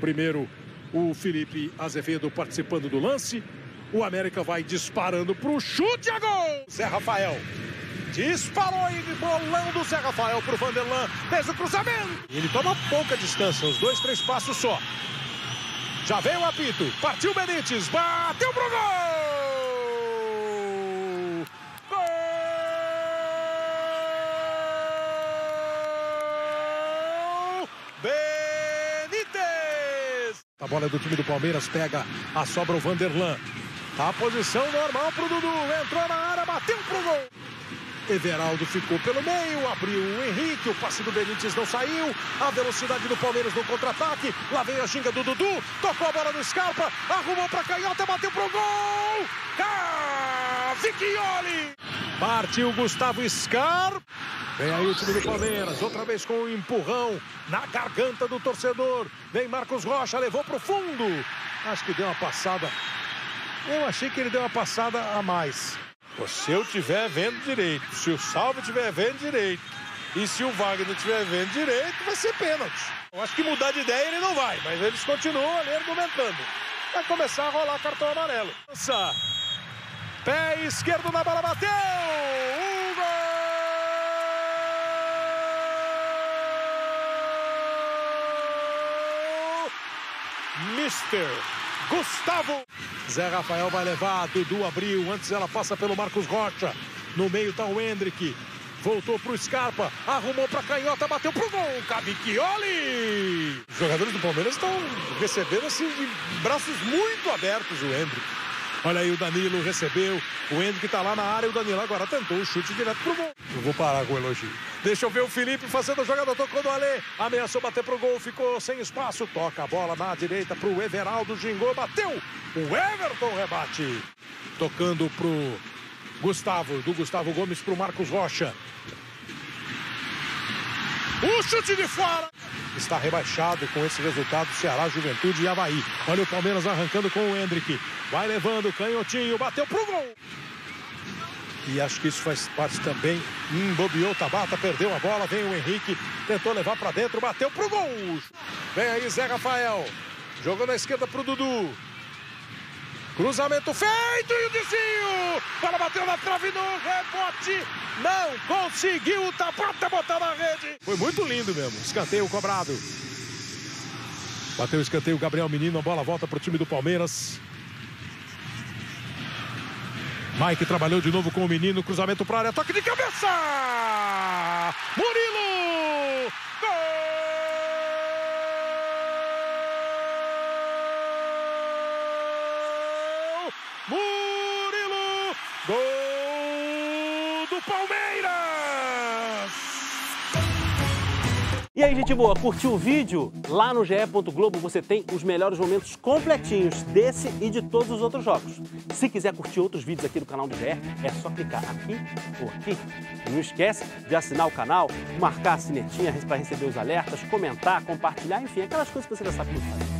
Primeiro, o Felipe Azevedo participando do lance. O América vai disparando para o chute a gol. Zé Rafael disparou e bolão do Zé Rafael para o Vanderlan. Fez o cruzamento. Ele toma pouca distância, uns dois, três passos só. Já veio o apito. Partiu Benítez. Bateu pro gol. A bola é do time do Palmeiras, pega a sobra o Vanderlan. A posição normal pro Dudu. Entrou na área, bateu pro gol. Everaldo ficou pelo meio, abriu o Henrique, o passe do Benítez não saiu. A velocidade do Palmeiras no contra-ataque. Lá vem a ginga do Dudu, tocou a bola no Scarpa, arrumou pra canhota, bateu pro gol. Cavicchioli! Partiu Gustavo Scarpa. Vem aí o time do Palmeiras, outra vez com um empurrão na garganta do torcedor. Vem Marcos Rocha, levou para o fundo. Acho que deu uma passada. Eu achei que ele deu uma passada a mais. Se eu estiver vendo direito, se o Salvo estiver vendo direito e se o Wagner estiver vendo direito, vai ser pênalti. Eu acho que mudar de ideia ele não vai, mas eles continuam ali argumentando. Vai começar a rolar cartão amarelo. Pé esquerdo na bola, bateu! Mister Gustavo. Zé Rafael vai levar, Dudu abriu, antes ela passa pelo Marcos Rocha. No meio tá o Hendrick. Voltou pro Scarpa, arrumou pra canhota, bateu pro gol. Cavicchioli! Os jogadores do Palmeiras estão recebendo assim de braços muito abertos o Hendrick. Olha aí o Danilo recebeu, o Hendrick tá lá na área, o Danilo agora tentou o chute direto pro gol. Eu vou parar com o elogio. Deixa eu ver o Felipe fazendo a jogada, tocou do Alê, ameaçou bater pro gol, ficou sem espaço, toca a bola na direita pro Everaldo, gingou, bateu, o Everton rebate. Tocando pro Gustavo, do Gustavo Gomes pro Marcos Rocha. O chute de fora. Está rebaixado com esse resultado Ceará, Juventude e Havaí. Olha o Palmeiras arrancando com o Hendrick. Vai levando, canhotinho, bateu pro gol. E acho que isso faz parte também. Hum, bobeou Tabata, perdeu a bola. Vem o Henrique, tentou levar para dentro, bateu pro gol. Vem aí Zé Rafael. Jogou na esquerda pro Dudu. Cruzamento feito e o desvio. Bola bateu na trave no rebote. Não conseguiu o Tabata botar na rede. Foi muito lindo mesmo. Escanteio cobrado. Bateu o escanteio Gabriel Menino. A bola volta para o time do Palmeiras. Mike trabalhou de novo com o menino, cruzamento para área, toque de cabeça! Murilo! Palmeiras! E aí, gente boa, curtiu o vídeo? Lá no GE. Globo você tem os melhores momentos completinhos desse e de todos os outros jogos. Se quiser curtir outros vídeos aqui do canal do GE, é só clicar aqui ou aqui. E não esquece de assinar o canal, marcar a sinetinha para receber os alertas, comentar, compartilhar, enfim, aquelas coisas que você já sabe como fazer.